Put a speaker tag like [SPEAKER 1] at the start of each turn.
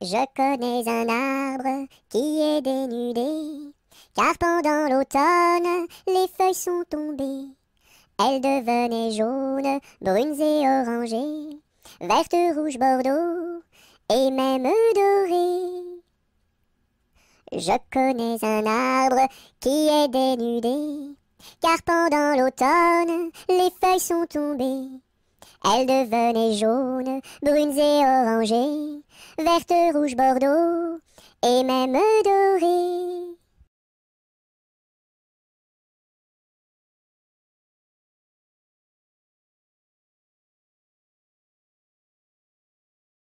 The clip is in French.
[SPEAKER 1] Je connais un arbre qui est dénudé, car pendant l'automne, les feuilles sont tombées. Elles devenaient jaunes, brunes et orangées, vertes, rouges, bordeaux, et même dorées. Je connais un arbre qui est dénudé, car pendant l'automne, les feuilles sont tombées. Elles devenaient jaunes, brunes et orangées, vertes, rouges, bordeaux, et même dorées.